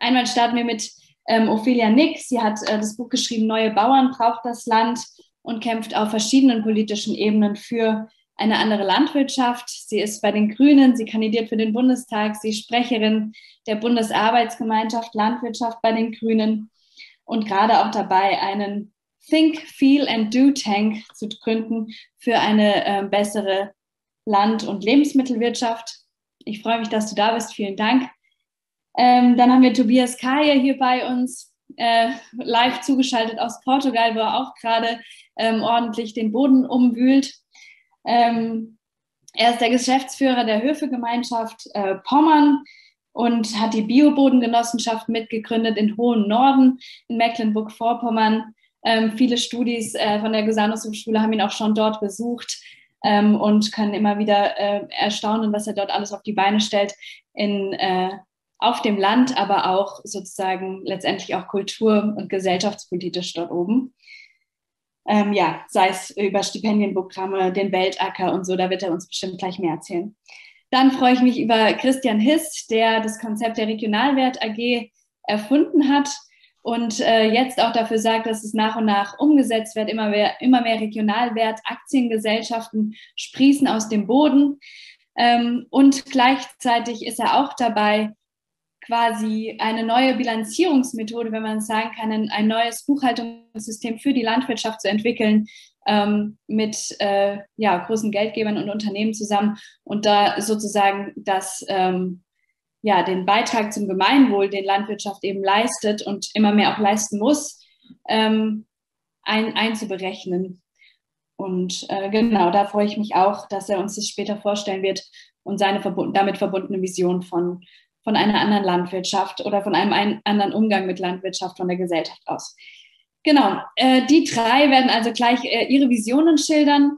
Einmal starten wir mit ähm, Ophelia Nick. Sie hat äh, das Buch geschrieben, Neue Bauern braucht das Land und kämpft auf verschiedenen politischen Ebenen für eine andere Landwirtschaft. Sie ist bei den Grünen, sie kandidiert für den Bundestag, sie ist Sprecherin der Bundesarbeitsgemeinschaft Landwirtschaft bei den Grünen und gerade auch dabei, einen Think, Feel and Do Tank zu gründen für eine äh, bessere Land- und Lebensmittelwirtschaft. Ich freue mich, dass du da bist. Vielen Dank. Ähm, dann haben wir Tobias Kaye hier bei uns, äh, live zugeschaltet aus Portugal, wo er auch gerade ähm, ordentlich den Boden umwühlt. Ähm, er ist der Geschäftsführer der Höfegemeinschaft äh, Pommern und hat die Biobodengenossenschaft mitgegründet in Hohen Norden in Mecklenburg-Vorpommern. Ähm, viele Studis äh, von der Gesanos-Hochschule haben ihn auch schon dort besucht ähm, und können immer wieder äh, erstaunen, was er dort alles auf die Beine stellt in, äh, auf dem Land, aber auch sozusagen letztendlich auch kultur- und gesellschaftspolitisch dort oben ähm, ja, sei es über Stipendienprogramme, den Weltacker und so, da wird er uns bestimmt gleich mehr erzählen. Dann freue ich mich über Christian Hiss, der das Konzept der Regionalwert AG erfunden hat und äh, jetzt auch dafür sagt, dass es nach und nach umgesetzt wird. Immer mehr, immer mehr Regionalwert, Aktiengesellschaften sprießen aus dem Boden. Ähm, und gleichzeitig ist er auch dabei, quasi eine neue Bilanzierungsmethode, wenn man sagen kann, ein, ein neues Buchhaltungssystem für die Landwirtschaft zu entwickeln, ähm, mit äh, ja, großen Geldgebern und Unternehmen zusammen und da sozusagen das, ähm, ja, den Beitrag zum Gemeinwohl, den Landwirtschaft eben leistet und immer mehr auch leisten muss, ähm, ein, einzuberechnen. Und äh, genau, da freue ich mich auch, dass er uns das später vorstellen wird und seine verbund damit verbundene Vision von von einer anderen Landwirtschaft oder von einem ein, anderen Umgang mit Landwirtschaft von der Gesellschaft aus. Genau, äh, die drei werden also gleich äh, ihre Visionen schildern,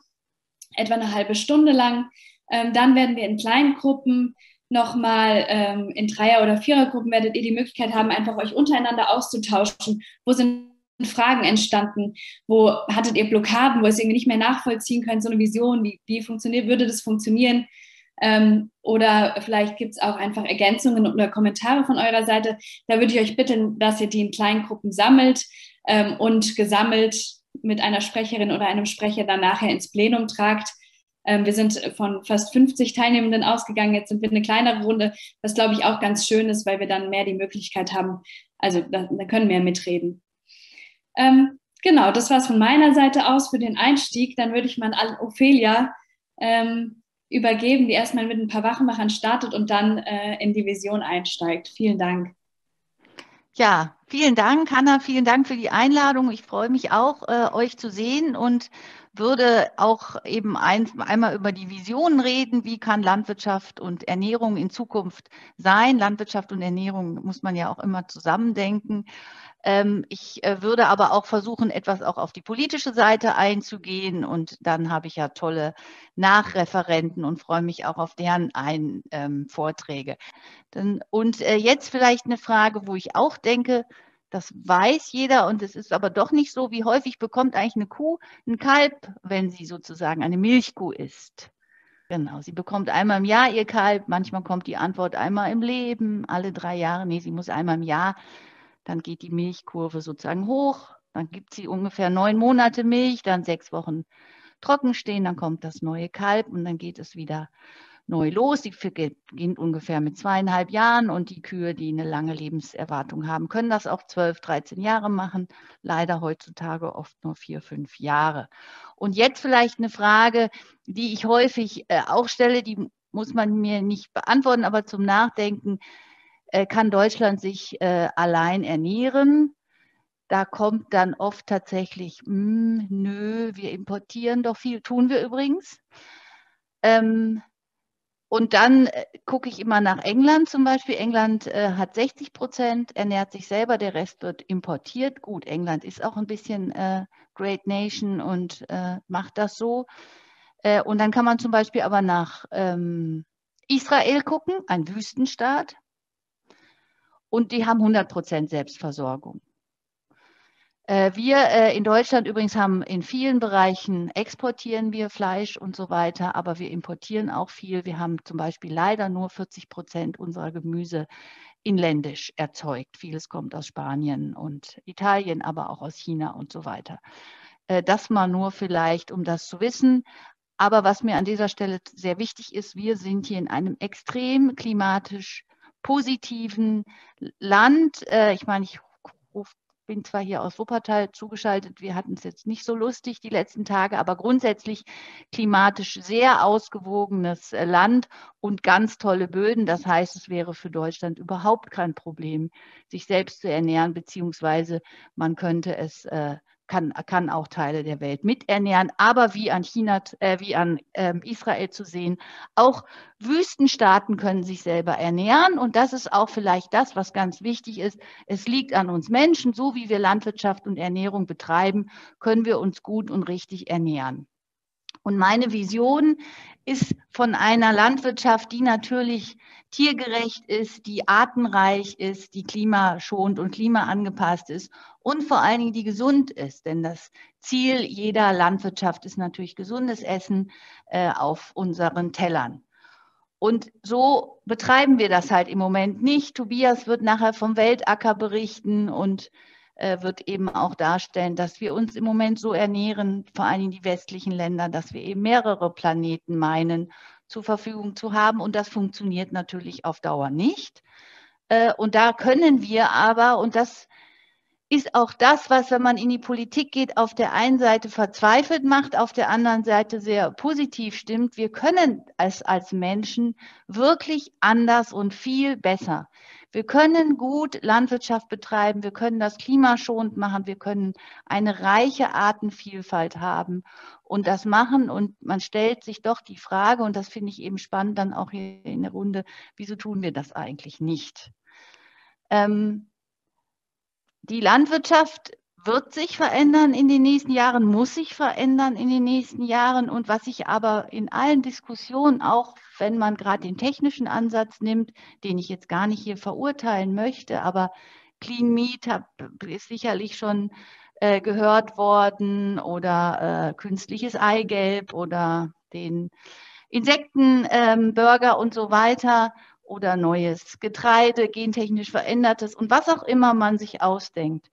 etwa eine halbe Stunde lang. Ähm, dann werden wir in kleinen Gruppen nochmal ähm, in Dreier- oder Vierergruppen werdet ihr die Möglichkeit haben, einfach euch untereinander auszutauschen. Wo sind Fragen entstanden? Wo hattet ihr Blockaden, wo ihr es irgendwie nicht mehr nachvollziehen könnt, so eine Vision? Wie, wie funktioniert, würde das funktionieren? Ähm, oder vielleicht gibt es auch einfach Ergänzungen oder Kommentare von eurer Seite. Da würde ich euch bitten, dass ihr die in kleinen Gruppen sammelt ähm, und gesammelt mit einer Sprecherin oder einem Sprecher dann nachher ins Plenum tragt. Ähm, wir sind von fast 50 Teilnehmenden ausgegangen. Jetzt sind wir eine kleinere Runde, was glaube ich auch ganz schön ist, weil wir dann mehr die Möglichkeit haben, also da, da können mehr mitreden. Ähm, genau, das war es von meiner Seite aus für den Einstieg. Dann würde ich mal an Ophelia ähm, übergeben, die erstmal mit ein paar Wachmachern startet und dann äh, in die Vision einsteigt. Vielen Dank. Ja, vielen Dank, Hanna. Vielen Dank für die Einladung. Ich freue mich auch, äh, euch zu sehen und würde auch eben ein, einmal über die Visionen reden. Wie kann Landwirtschaft und Ernährung in Zukunft sein? Landwirtschaft und Ernährung muss man ja auch immer zusammendenken. Ähm, ich äh, würde aber auch versuchen, etwas auch auf die politische Seite einzugehen. Und dann habe ich ja tolle Nachreferenten und freue mich auch auf deren ein, ähm, Vorträge. und äh, jetzt vielleicht eine Frage, wo ich auch denke, das weiß jeder und es ist aber doch nicht so, wie häufig bekommt eigentlich eine Kuh ein Kalb, wenn sie sozusagen eine Milchkuh ist. Genau, sie bekommt einmal im Jahr ihr Kalb. Manchmal kommt die Antwort einmal im Leben, alle drei Jahre. Nee, sie muss einmal im Jahr dann geht die Milchkurve sozusagen hoch, dann gibt sie ungefähr neun Monate Milch, dann sechs Wochen trocken stehen, dann kommt das neue Kalb und dann geht es wieder neu los. Die beginnt ungefähr mit zweieinhalb Jahren und die Kühe, die eine lange Lebenserwartung haben, können das auch zwölf, dreizehn Jahre machen. Leider heutzutage oft nur vier, fünf Jahre. Und jetzt vielleicht eine Frage, die ich häufig äh, auch stelle, die muss man mir nicht beantworten, aber zum Nachdenken. Äh, kann Deutschland sich äh, allein ernähren. Da kommt dann oft tatsächlich, mh, hm, nö, wir importieren doch viel, tun wir übrigens. Ähm, und dann äh, gucke ich immer nach England zum Beispiel. England äh, hat 60 Prozent, ernährt sich selber, der Rest wird importiert. Gut, England ist auch ein bisschen äh, Great Nation und äh, macht das so. Äh, und dann kann man zum Beispiel aber nach ähm, Israel gucken, ein Wüstenstaat und die haben 100 Prozent Selbstversorgung. Äh, wir äh, in Deutschland übrigens haben in vielen Bereichen exportieren wir Fleisch und so weiter, aber wir importieren auch viel. Wir haben zum Beispiel leider nur 40 Prozent unserer Gemüse inländisch erzeugt. Vieles kommt aus Spanien und Italien, aber auch aus China und so weiter. Äh, das mal nur vielleicht, um das zu wissen. Aber was mir an dieser Stelle sehr wichtig ist, wir sind hier in einem extrem klimatisch positiven Land. Ich meine, ich bin zwar hier aus Wuppertal zugeschaltet, wir hatten es jetzt nicht so lustig die letzten Tage, aber grundsätzlich klimatisch sehr ausgewogenes äh, Land und ganz tolle Böden. Das heißt, es wäre für Deutschland überhaupt kein Problem, sich selbst zu ernähren, beziehungsweise man könnte es äh, kann, kann auch Teile der Welt miternähren, aber wie an China, äh, wie an äh, Israel zu sehen, auch Wüstenstaaten können sich selber ernähren und das ist auch vielleicht das, was ganz wichtig ist. Es liegt an uns Menschen, so wie wir Landwirtschaft und Ernährung betreiben, können wir uns gut und richtig ernähren. Und meine Vision ist von einer Landwirtschaft, die natürlich tiergerecht ist, die artenreich ist, die klimaschonend und klimaangepasst ist und vor allen Dingen die gesund ist. Denn das Ziel jeder Landwirtschaft ist natürlich gesundes Essen äh, auf unseren Tellern. Und so betreiben wir das halt im Moment nicht. Tobias wird nachher vom Weltacker berichten und wird eben auch darstellen, dass wir uns im Moment so ernähren, vor allem die westlichen Länder, dass wir eben mehrere Planeten meinen zur Verfügung zu haben. Und das funktioniert natürlich auf Dauer nicht. Äh, und da können wir aber, und das ist auch das, was, wenn man in die Politik geht, auf der einen Seite verzweifelt macht, auf der anderen Seite sehr positiv stimmt. Wir können es als Menschen wirklich anders und viel besser. Wir können gut Landwirtschaft betreiben, wir können das klimaschonend machen, wir können eine reiche Artenvielfalt haben und das machen. Und man stellt sich doch die Frage, und das finde ich eben spannend dann auch hier in der Runde, wieso tun wir das eigentlich nicht? Ähm, die Landwirtschaft wird sich verändern in den nächsten Jahren, muss sich verändern in den nächsten Jahren. Und was ich aber in allen Diskussionen, auch wenn man gerade den technischen Ansatz nimmt, den ich jetzt gar nicht hier verurteilen möchte, aber Clean Meat ist sicherlich schon äh, gehört worden oder äh, künstliches Eigelb oder den Insektenburger ähm, und so weiter oder neues Getreide, gentechnisch verändertes und was auch immer man sich ausdenkt.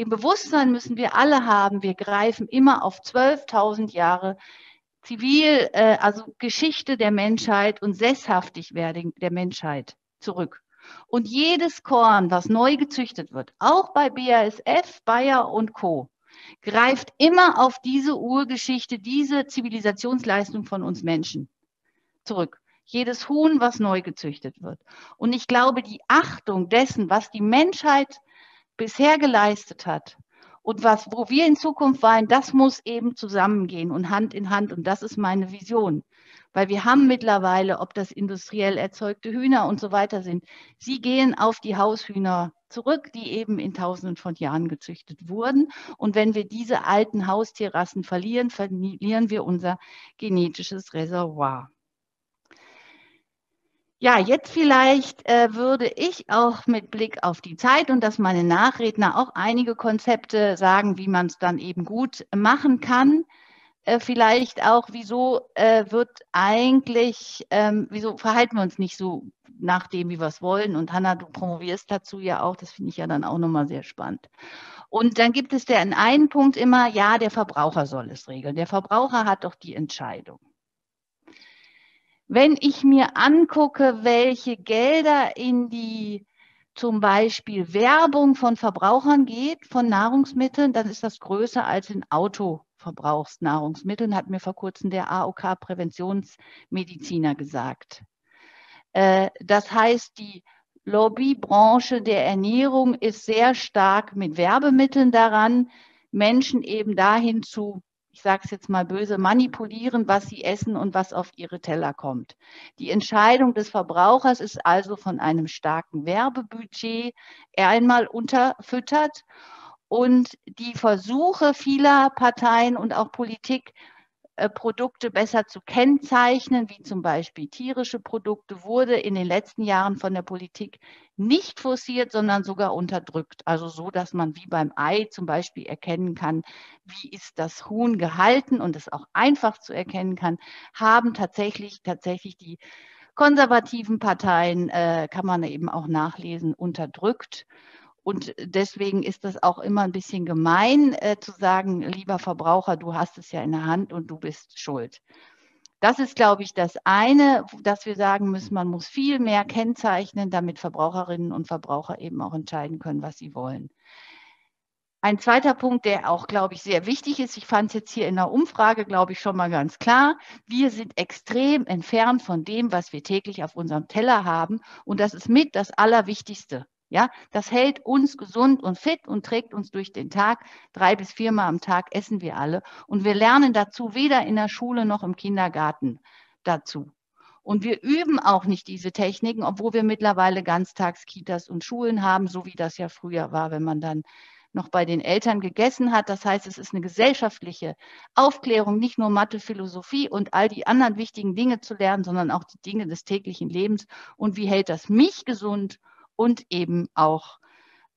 Im Bewusstsein müssen wir alle haben, wir greifen immer auf 12.000 Jahre Zivil, äh, also Geschichte der Menschheit und Sesshaftigwerdung der Menschheit zurück. Und jedes Korn, was neu gezüchtet wird, auch bei BASF, Bayer und Co., greift immer auf diese Urgeschichte, diese Zivilisationsleistung von uns Menschen zurück jedes Huhn, was neu gezüchtet wird. Und ich glaube, die Achtung dessen, was die Menschheit bisher geleistet hat und was, wo wir in Zukunft wollen, das muss eben zusammengehen und Hand in Hand. Und das ist meine Vision. Weil wir haben mittlerweile, ob das industriell erzeugte Hühner und so weiter sind, sie gehen auf die Haushühner zurück, die eben in tausenden von Jahren gezüchtet wurden. Und wenn wir diese alten Haustierrassen verlieren, verlieren wir unser genetisches Reservoir. Ja, jetzt vielleicht äh, würde ich auch mit Blick auf die Zeit und dass meine Nachredner auch einige Konzepte sagen, wie man es dann eben gut machen kann. Äh, vielleicht auch, wieso äh, wird eigentlich, ähm, wieso verhalten wir uns nicht so nach dem, wie wir es wollen? Und Hanna, du promovierst dazu ja auch, das finde ich ja dann auch nochmal sehr spannend. Und dann gibt es den einen Punkt immer, ja, der Verbraucher soll es regeln. Der Verbraucher hat doch die Entscheidung. Wenn ich mir angucke, welche Gelder in die zum Beispiel Werbung von Verbrauchern geht, von Nahrungsmitteln, dann ist das größer als in Autoverbrauchsnahrungsmitteln, hat mir vor kurzem der AOK-Präventionsmediziner gesagt. Äh, das heißt, die Lobbybranche der Ernährung ist sehr stark mit Werbemitteln daran, Menschen eben dahin zu ich sage es jetzt mal böse, manipulieren, was sie essen und was auf ihre Teller kommt. Die Entscheidung des Verbrauchers ist also von einem starken Werbebudget einmal unterfüttert und die Versuche vieler Parteien und auch Politik, Produkte besser zu kennzeichnen, wie zum Beispiel tierische Produkte, wurde in den letzten Jahren von der Politik nicht forciert, sondern sogar unterdrückt. Also so, dass man wie beim Ei zum Beispiel erkennen kann, wie ist das Huhn gehalten und es auch einfach zu erkennen kann, haben tatsächlich, tatsächlich die konservativen Parteien, äh, kann man eben auch nachlesen, unterdrückt. Und deswegen ist das auch immer ein bisschen gemein äh, zu sagen, lieber Verbraucher, du hast es ja in der Hand und du bist schuld. Das ist, glaube ich, das eine, dass wir sagen müssen, man muss viel mehr kennzeichnen, damit Verbraucherinnen und Verbraucher eben auch entscheiden können, was sie wollen. Ein zweiter Punkt, der auch, glaube ich, sehr wichtig ist, ich fand es jetzt hier in der Umfrage, glaube ich, schon mal ganz klar, wir sind extrem entfernt von dem, was wir täglich auf unserem Teller haben. Und das ist mit das Allerwichtigste. Ja, das hält uns gesund und fit und trägt uns durch den Tag. Drei bis viermal am Tag essen wir alle. Und wir lernen dazu weder in der Schule noch im Kindergarten dazu. Und wir üben auch nicht diese Techniken, obwohl wir mittlerweile Ganztagskitas und Schulen haben, so wie das ja früher war, wenn man dann noch bei den Eltern gegessen hat. Das heißt, es ist eine gesellschaftliche Aufklärung, nicht nur Mathe, Philosophie und all die anderen wichtigen Dinge zu lernen, sondern auch die Dinge des täglichen Lebens. Und wie hält das mich gesund und eben auch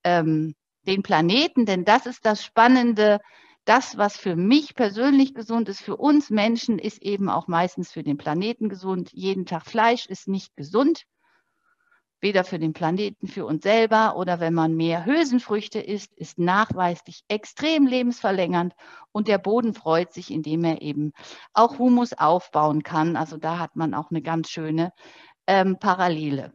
ähm, den Planeten? Denn das ist das Spannende. Das, was für mich persönlich gesund ist, für uns Menschen, ist eben auch meistens für den Planeten gesund. Jeden Tag Fleisch ist nicht gesund weder für den Planeten, für uns selber oder wenn man mehr Hülsenfrüchte isst, ist nachweislich extrem lebensverlängernd und der Boden freut sich, indem er eben auch Humus aufbauen kann. Also da hat man auch eine ganz schöne ähm, Parallele.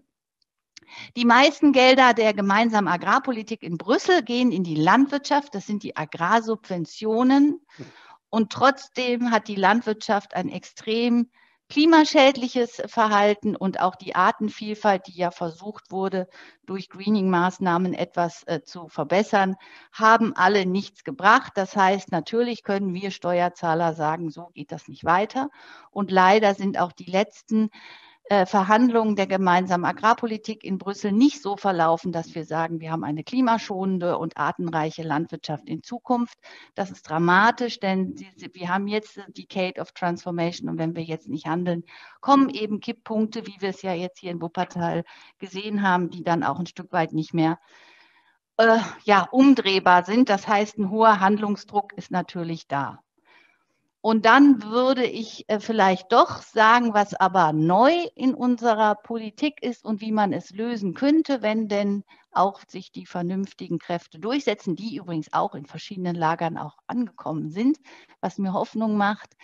Die meisten Gelder der gemeinsamen Agrarpolitik in Brüssel gehen in die Landwirtschaft. Das sind die Agrarsubventionen. Und trotzdem hat die Landwirtschaft ein extrem klimaschädliches Verhalten und auch die Artenvielfalt, die ja versucht wurde, durch Greening-Maßnahmen etwas äh, zu verbessern, haben alle nichts gebracht. Das heißt, natürlich können wir Steuerzahler sagen, so geht das nicht weiter. Und leider sind auch die letzten Verhandlungen der gemeinsamen Agrarpolitik in Brüssel nicht so verlaufen, dass wir sagen, wir haben eine klimaschonende und artenreiche Landwirtschaft in Zukunft. Das ist dramatisch, denn wir haben jetzt die Decade of Transformation und wenn wir jetzt nicht handeln, kommen eben Kipppunkte, wie wir es ja jetzt hier in Wuppertal gesehen haben, die dann auch ein Stück weit nicht mehr äh, ja, umdrehbar sind. Das heißt, ein hoher Handlungsdruck ist natürlich da. Und dann würde ich äh, vielleicht doch sagen, was aber neu in unserer Politik ist und wie man es lösen könnte, wenn denn auch sich die vernünftigen Kräfte durchsetzen, die übrigens auch in verschiedenen Lagern auch angekommen sind, was mir Hoffnung macht.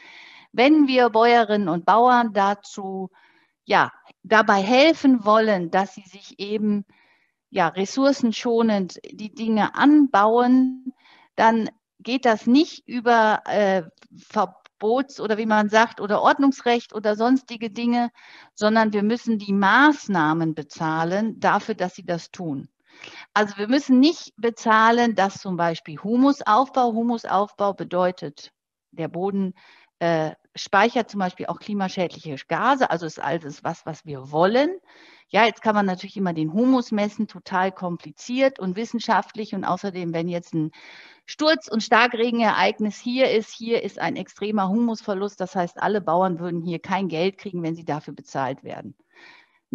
Wenn wir Bäuerinnen und Bauern dazu, ja, dabei helfen wollen, dass sie sich eben, ja, ressourcenschonend die Dinge anbauen, dann geht das nicht über äh, Verbots- oder wie man sagt, oder Ordnungsrecht oder sonstige Dinge, sondern wir müssen die Maßnahmen bezahlen dafür, dass sie das tun. Also wir müssen nicht bezahlen, dass zum Beispiel Humusaufbau, Humusaufbau bedeutet, der Boden äh, speichert zum Beispiel auch klimaschädliche Gase, also ist alles was, was wir wollen. Ja, jetzt kann man natürlich immer den Humus messen, total kompliziert und wissenschaftlich. Und außerdem, wenn jetzt ein Sturz- und Starkregenereignis hier ist, hier ist ein extremer Humusverlust. Das heißt, alle Bauern würden hier kein Geld kriegen, wenn sie dafür bezahlt werden.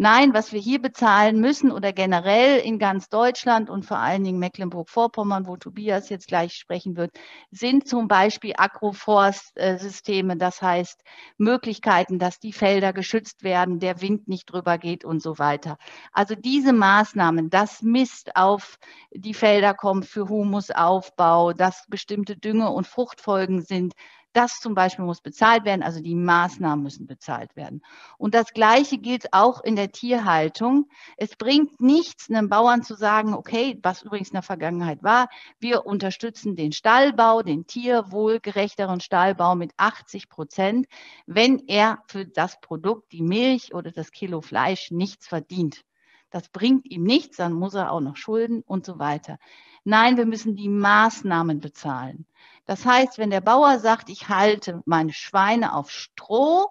Nein, was wir hier bezahlen müssen oder generell in ganz Deutschland und vor allen Dingen Mecklenburg-Vorpommern, wo Tobias jetzt gleich sprechen wird, sind zum Beispiel Agroforstsysteme, das heißt Möglichkeiten, dass die Felder geschützt werden, der Wind nicht drüber geht und so weiter. Also diese Maßnahmen, dass Mist auf die Felder kommt für Humusaufbau, dass bestimmte Dünge- und Fruchtfolgen sind, das zum Beispiel muss bezahlt werden, also die Maßnahmen müssen bezahlt werden. Und das Gleiche gilt auch in der Tierhaltung. Es bringt nichts, einem Bauern zu sagen, okay, was übrigens in der Vergangenheit war, wir unterstützen den Stallbau, den tierwohlgerechteren Stallbau mit 80 Prozent, wenn er für das Produkt, die Milch oder das Kilo Fleisch nichts verdient. Das bringt ihm nichts, dann muss er auch noch schulden und so weiter. Nein, wir müssen die Maßnahmen bezahlen. Das heißt, wenn der Bauer sagt, ich halte meine Schweine auf Stroh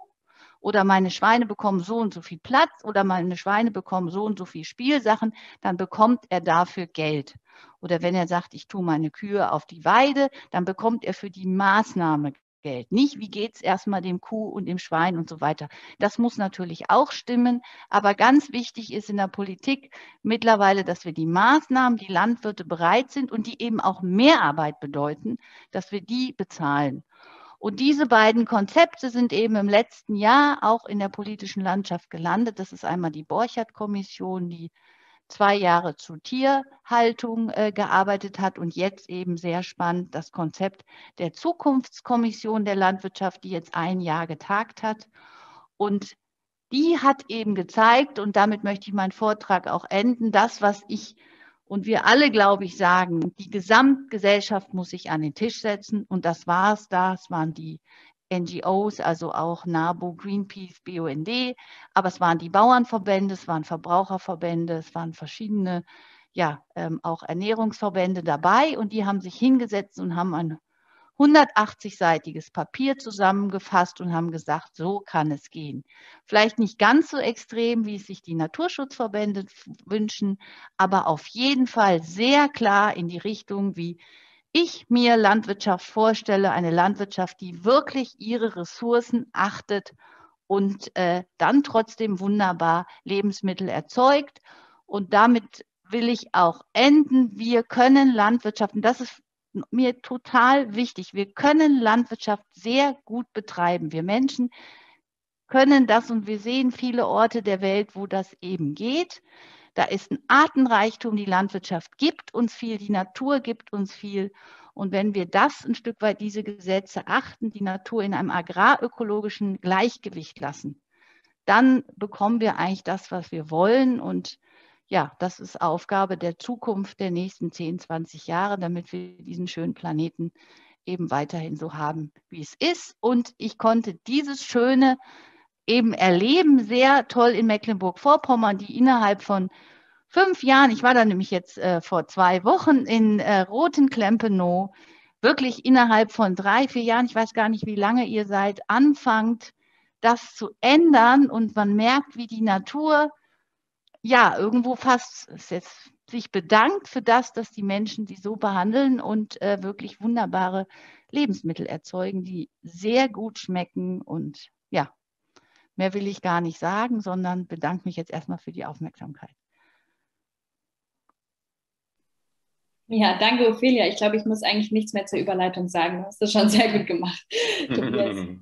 oder meine Schweine bekommen so und so viel Platz oder meine Schweine bekommen so und so viel Spielsachen, dann bekommt er dafür Geld. Oder wenn er sagt, ich tue meine Kühe auf die Weide, dann bekommt er für die Maßnahme Geld. Nicht, wie geht es erstmal dem Kuh und dem Schwein und so weiter. Das muss natürlich auch stimmen. Aber ganz wichtig ist in der Politik mittlerweile, dass wir die Maßnahmen, die Landwirte bereit sind und die eben auch Mehrarbeit bedeuten, dass wir die bezahlen. Und diese beiden Konzepte sind eben im letzten Jahr auch in der politischen Landschaft gelandet. Das ist einmal die Borchert-Kommission, die zwei Jahre zu Tierhaltung äh, gearbeitet hat und jetzt eben sehr spannend das Konzept der Zukunftskommission der Landwirtschaft, die jetzt ein Jahr getagt hat. Und die hat eben gezeigt, und damit möchte ich meinen Vortrag auch enden, das, was ich und wir alle, glaube ich, sagen, die Gesamtgesellschaft muss sich an den Tisch setzen. Und das war es. Das waren die NGOs, also auch NABU, Greenpeace, BUND, aber es waren die Bauernverbände, es waren Verbraucherverbände, es waren verschiedene, ja, ähm, auch Ernährungsverbände dabei und die haben sich hingesetzt und haben ein 180-seitiges Papier zusammengefasst und haben gesagt, so kann es gehen. Vielleicht nicht ganz so extrem, wie es sich die Naturschutzverbände wünschen, aber auf jeden Fall sehr klar in die Richtung, wie ich mir Landwirtschaft vorstelle, eine Landwirtschaft, die wirklich ihre Ressourcen achtet und äh, dann trotzdem wunderbar Lebensmittel erzeugt. Und damit will ich auch enden. Wir können Landwirtschaft, und das ist mir total wichtig, wir können Landwirtschaft sehr gut betreiben. Wir Menschen können das und wir sehen viele Orte der Welt, wo das eben geht. Da ist ein Artenreichtum, die Landwirtschaft gibt uns viel, die Natur gibt uns viel. Und wenn wir das ein Stück weit, diese Gesetze achten, die Natur in einem agrarökologischen Gleichgewicht lassen, dann bekommen wir eigentlich das, was wir wollen. Und ja, das ist Aufgabe der Zukunft der nächsten 10, 20 Jahre, damit wir diesen schönen Planeten eben weiterhin so haben, wie es ist. Und ich konnte dieses schöne eben erleben, sehr toll in Mecklenburg-Vorpommern, die innerhalb von fünf Jahren, ich war da nämlich jetzt äh, vor zwei Wochen in äh, Rotenklempenow, wirklich innerhalb von drei, vier Jahren, ich weiß gar nicht, wie lange ihr seid, anfangt, das zu ändern und man merkt, wie die Natur ja irgendwo fast jetzt sich bedankt für das, dass die Menschen sie so behandeln und äh, wirklich wunderbare Lebensmittel erzeugen, die sehr gut schmecken und ja, Mehr will ich gar nicht sagen, sondern bedanke mich jetzt erstmal für die Aufmerksamkeit. Ja, danke, Ophelia. Ich glaube, ich muss eigentlich nichts mehr zur Überleitung sagen. Du hast das schon sehr gut gemacht.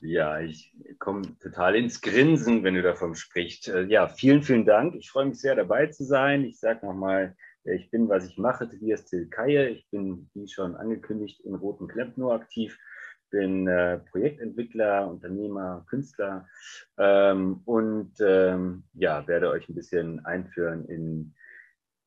ja, ich komme total ins Grinsen, wenn du davon sprichst. Äh, ja, vielen, vielen Dank. Ich freue mich sehr, dabei zu sein. Ich sage nochmal, wer ich bin, was ich mache. Tobias Tilkaye. Ich bin, wie schon angekündigt, in Roten Klempnow aktiv bin äh, Projektentwickler, Unternehmer, Künstler ähm, und ähm, ja, werde euch ein bisschen einführen in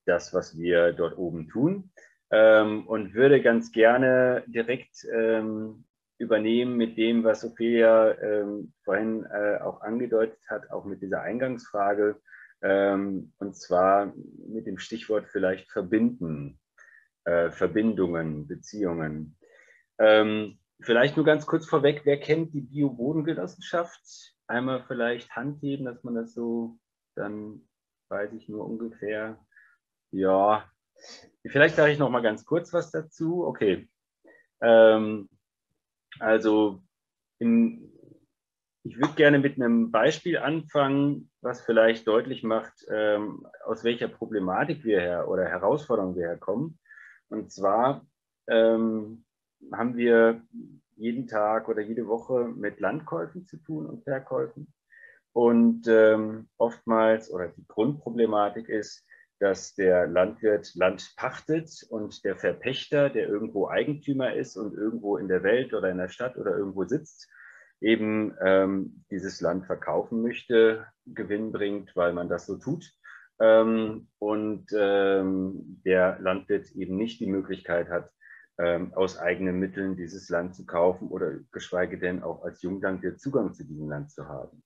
das, was wir dort oben tun ähm, und würde ganz gerne direkt ähm, übernehmen mit dem, was Sophia ähm, vorhin äh, auch angedeutet hat, auch mit dieser Eingangsfrage ähm, und zwar mit dem Stichwort vielleicht verbinden, äh, Verbindungen, Beziehungen. Ähm, Vielleicht nur ganz kurz vorweg, wer kennt die Bio-Bodengenossenschaft? Einmal vielleicht Hand heben, dass man das so, dann weiß ich nur ungefähr. Ja, vielleicht sage ich noch mal ganz kurz was dazu. Okay. Ähm, also in, ich würde gerne mit einem Beispiel anfangen, was vielleicht deutlich macht, ähm, aus welcher Problematik wir her oder Herausforderung wir herkommen. Und zwar ähm, haben wir jeden Tag oder jede Woche mit Landkäufen zu tun und Verkäufen. Und ähm, oftmals oder die Grundproblematik ist, dass der Landwirt Land pachtet und der Verpächter, der irgendwo Eigentümer ist und irgendwo in der Welt oder in der Stadt oder irgendwo sitzt, eben ähm, dieses Land verkaufen möchte, Gewinn bringt, weil man das so tut. Ähm, und ähm, der Landwirt eben nicht die Möglichkeit hat, ähm, aus eigenen Mitteln dieses Land zu kaufen oder geschweige denn auch als Junglandwirt Zugang zu diesem Land zu haben.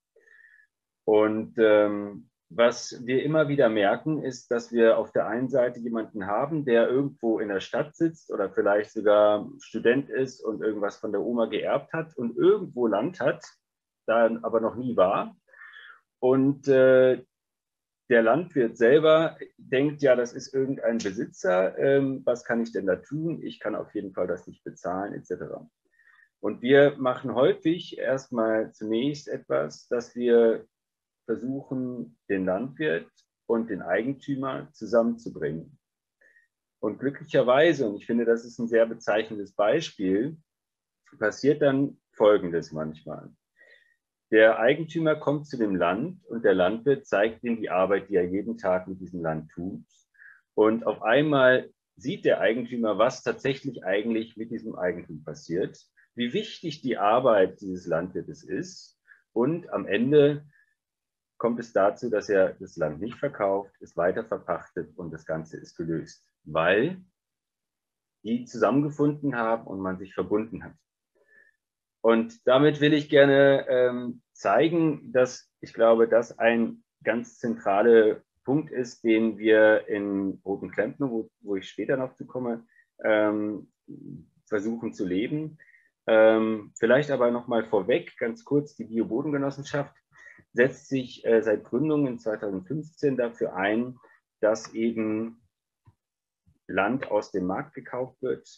Und ähm, was wir immer wieder merken, ist, dass wir auf der einen Seite jemanden haben, der irgendwo in der Stadt sitzt oder vielleicht sogar Student ist und irgendwas von der Oma geerbt hat und irgendwo Land hat, da aber noch nie war. Und äh, der Landwirt selber denkt, ja, das ist irgendein Besitzer, ähm, was kann ich denn da tun? Ich kann auf jeden Fall das nicht bezahlen, etc. Und wir machen häufig erstmal zunächst etwas, dass wir versuchen, den Landwirt und den Eigentümer zusammenzubringen. Und glücklicherweise, und ich finde, das ist ein sehr bezeichnendes Beispiel, passiert dann Folgendes manchmal. Der Eigentümer kommt zu dem Land und der Landwirt zeigt ihm die Arbeit, die er jeden Tag mit diesem Land tut. Und auf einmal sieht der Eigentümer, was tatsächlich eigentlich mit diesem Eigentum passiert, wie wichtig die Arbeit dieses Landwirtes ist. Und am Ende kommt es dazu, dass er das Land nicht verkauft, es weiter verpachtet und das Ganze ist gelöst, weil die zusammengefunden haben und man sich verbunden hat. Und damit will ich gerne ähm, zeigen, dass ich glaube, das ein ganz zentraler Punkt ist, den wir in Roten Klempner, wo, wo ich später noch zu komme, ähm, versuchen zu leben. Ähm, vielleicht aber noch mal vorweg, ganz kurz, die Biobodengenossenschaft setzt sich äh, seit Gründung in 2015 dafür ein, dass eben Land aus dem Markt gekauft wird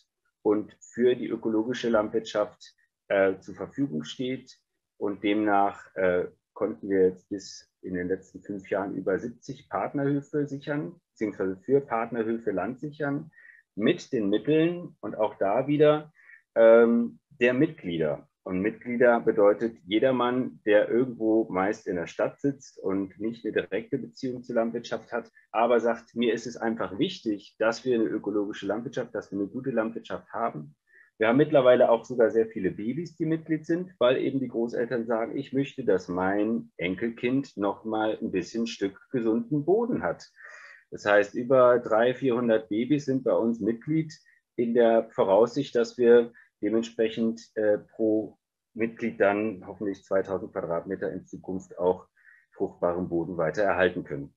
und für die ökologische Landwirtschaft äh, zur Verfügung steht. Und demnach äh, konnten wir jetzt bis in den letzten fünf Jahren über 70 Partnerhöfe sichern, beziehungsweise für Partnerhöfe Land sichern, mit den Mitteln und auch da wieder ähm, der Mitglieder. Und Mitglieder bedeutet jedermann, der irgendwo meist in der Stadt sitzt und nicht eine direkte Beziehung zur Landwirtschaft hat, aber sagt, mir ist es einfach wichtig, dass wir eine ökologische Landwirtschaft, dass wir eine gute Landwirtschaft haben. Wir haben mittlerweile auch sogar sehr viele Babys, die Mitglied sind, weil eben die Großeltern sagen, ich möchte, dass mein Enkelkind noch mal ein bisschen Stück gesunden Boden hat. Das heißt, über 300, 400 Babys sind bei uns Mitglied in der Voraussicht, dass wir dementsprechend äh, pro Mitglied dann hoffentlich 2000 Quadratmeter in Zukunft auch fruchtbaren Boden weiter erhalten können.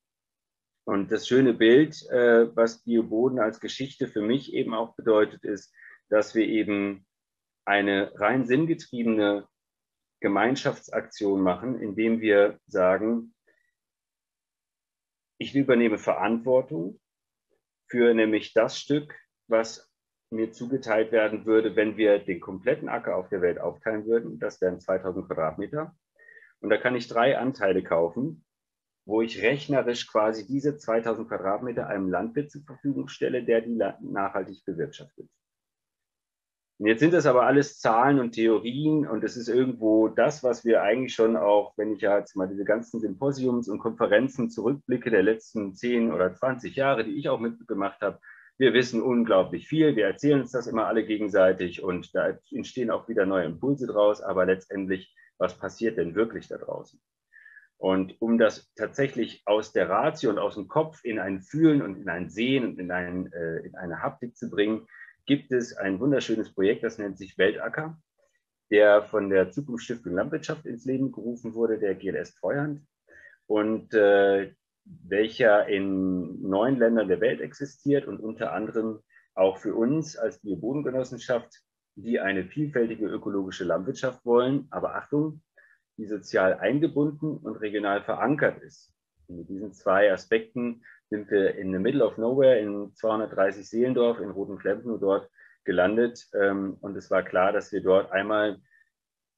Und das schöne Bild, äh, was Bioboden als Geschichte für mich eben auch bedeutet, ist, dass wir eben eine rein sinngetriebene Gemeinschaftsaktion machen, indem wir sagen, ich übernehme Verantwortung für nämlich das Stück, was mir zugeteilt werden würde, wenn wir den kompletten Acker auf der Welt aufteilen würden. Das wären 2000 Quadratmeter. Und da kann ich drei Anteile kaufen, wo ich rechnerisch quasi diese 2000 Quadratmeter einem Landwirt zur Verfügung stelle, der die nachhaltig bewirtschaftet. Und jetzt sind das aber alles Zahlen und Theorien und es ist irgendwo das, was wir eigentlich schon auch, wenn ich ja jetzt mal diese ganzen Symposiums und Konferenzen zurückblicke der letzten 10 oder 20 Jahre, die ich auch mitgemacht habe, wir wissen unglaublich viel, wir erzählen uns das immer alle gegenseitig und da entstehen auch wieder neue Impulse draus, aber letztendlich, was passiert denn wirklich da draußen? Und um das tatsächlich aus der Ratio und aus dem Kopf in ein Fühlen und in ein Sehen und in, ein, äh, in eine Haptik zu bringen, gibt es ein wunderschönes Projekt, das nennt sich Weltacker, der von der Zukunftsstiftung Landwirtschaft ins Leben gerufen wurde, der GLS Treuhand. Und äh, welcher in neun Ländern der Welt existiert und unter anderem auch für uns als Biobodengenossenschaft, die eine vielfältige ökologische Landwirtschaft wollen, aber Achtung, die sozial eingebunden und regional verankert ist. Und mit diesen zwei Aspekten sind wir in the middle of nowhere in 230 Seelendorf in Roten Klempnow dort gelandet. Ähm, und es war klar, dass wir dort einmal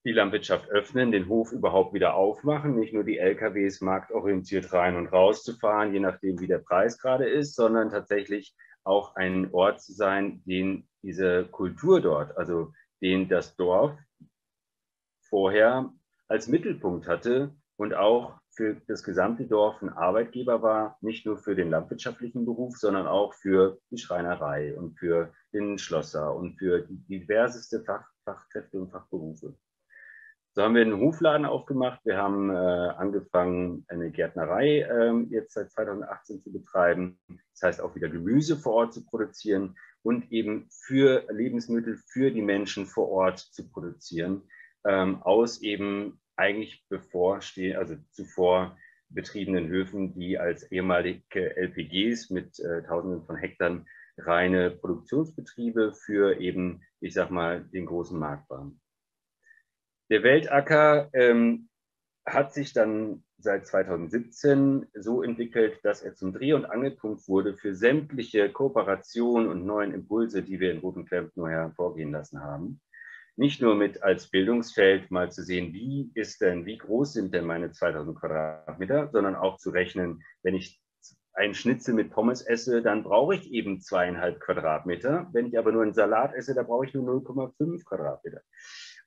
die Landwirtschaft öffnen, den Hof überhaupt wieder aufmachen, nicht nur die LKWs marktorientiert rein und raus zu fahren, je nachdem, wie der Preis gerade ist, sondern tatsächlich auch ein Ort zu sein, den diese Kultur dort, also den das Dorf vorher als Mittelpunkt hatte und auch für das gesamte Dorf ein Arbeitgeber war, nicht nur für den landwirtschaftlichen Beruf, sondern auch für die Schreinerei und für den Schlosser und für die diverseste Fach, Fachkräfte und Fachberufe. So haben wir einen Hofladen aufgemacht. Wir haben äh, angefangen, eine Gärtnerei äh, jetzt seit 2018 zu betreiben. Das heißt auch wieder Gemüse vor Ort zu produzieren und eben für Lebensmittel für die Menschen vor Ort zu produzieren, ähm, aus eben eigentlich bevorstehen, also zuvor betriebenen Höfen, die als ehemalige LPGs mit äh, Tausenden von Hektar reine Produktionsbetriebe für eben, ich sag mal, den großen Markt waren. Der Weltacker ähm, hat sich dann seit 2017 so entwickelt, dass er zum Dreh- und Angelpunkt wurde für sämtliche Kooperationen und neuen Impulse, die wir in Roten Klemp neu hervorgehen lassen haben. Nicht nur mit als Bildungsfeld mal zu sehen, wie ist denn, wie groß sind denn meine 2000 Quadratmeter, sondern auch zu rechnen, wenn ich ein Schnitzel mit Pommes esse, dann brauche ich eben zweieinhalb Quadratmeter. Wenn ich aber nur einen Salat esse, dann brauche ich nur 0,5 Quadratmeter.